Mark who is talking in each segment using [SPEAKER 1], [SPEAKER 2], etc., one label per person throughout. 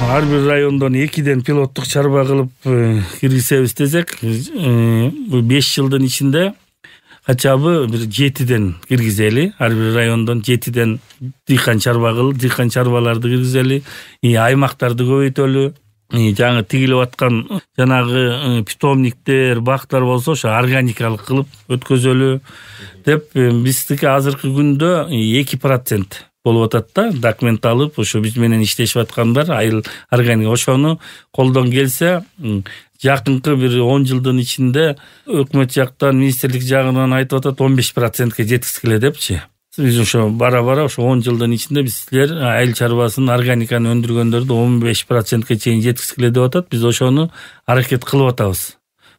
[SPEAKER 1] ар бир райондон экиден пилоттук чарба кылып э, киргизебиз десек э, беш жылдын ичинде хотя бы бир жетиден киргизели. Ар бир райондон жетиден дыйкан чарба кылып дыйкан чарбаларды киргизели. Аймактарды көбөйтөлү. Жаңы тигилип аткан жанагы питомниктер бактар болсо ошо органикалык кылып өткөзөлү. Деп биздики азыркы күндө эки процент болуп атат да. Документ алып ошо биз менен иштешип аткандар айыл органика ошону колдон келсе жакынкы бир он жылдын ичинде өкмөт жактан министрлик жагынан айтып атат он беш процентке жеткизгиле депчи. Биз ошо бара бара ошо он жылдын ичинде биз силер айыл чарбасын органиканы өндүргөндөрдү он беш процентке чейин жеткизгиле деп атат. Биз ошону аракет кылып атабыз.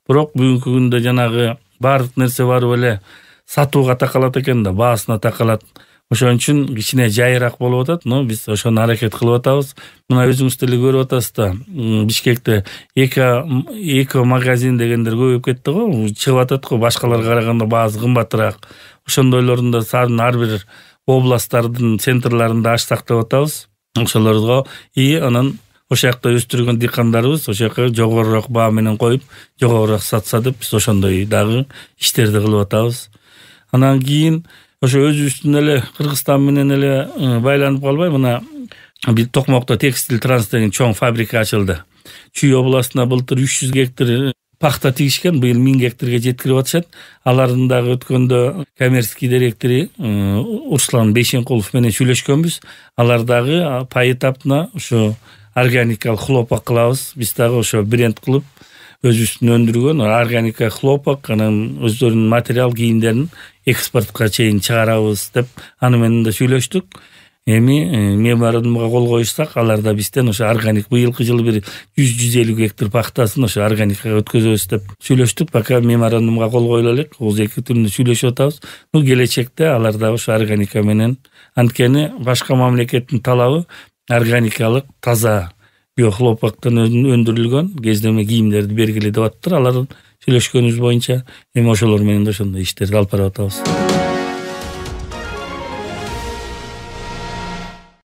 [SPEAKER 1] Бирок бүгүнкү күндө жанагы баардык нерсе барып эле сатууга такалат экен да баасына такалат. Ошон үчүн кичине жайыраак болуп атат. Но биз ошону аракет кылып атабыз. Мына өзүңүз деле көрүп атасыз да. Бишкекте эко магазин дегендер көбөйүп кетти го. Чыгып атат го. Башкаларга караганда баасы кымбатыраак. Ошондойлорун да сарын ар бир областтардын центрларында ачсак деп атабыз. Ошолорго и анан ошол жакта өстүргөн дыйкандарыбыз ошол жака жогорураак баа менен коюп жогорураак сатса деп биз ошондой дагы иштерди кылып атабыз. Анан кийин ошо өзүбүздүн эле кыргызстан менен эле байланып калбай мына бир токмокто текстиль транс деген чоң фабрика ачылды чүй областына былтыр үч жүз гектар пахта тигишкен быйыл миң гектарга жеткирип атышат алардын дагы өткөндө коммерческий директори э, руслан бейшенкулов менен сүйлөшкөнбүз алар дагы поэтапно ошо органикалык хлопок кылабыз биз дагы ошо бренд кылып өзүбүздүн өндүргөн органика хлопок анан өздөрүнүн материал кийимдерин экспортко чейин чыгарабыз деп аны менен да сүйлөштүк. Эми э, меморандумга кол коюшсак алар да бизден ошо органик быйылкы жылы бир жүз жүз элүү гектар пахтасын ошо органикага өткөзөбүз деп сүйлөштүк. Пока меморандумга кол коюла элек огуз эки түрүндө сүйлөшүп атабыз. Ну келечекте алар дагы ошо органика менен анткени башка мамлекеттин талабы органикалык таза биохлопоктон өндүрүлгөн кездеме кийимдерди бергиле деп атыптыр алар сүйлөшкөнүбүз боюнча эми ошолор менен да ошондой иштерди алып барып атабыз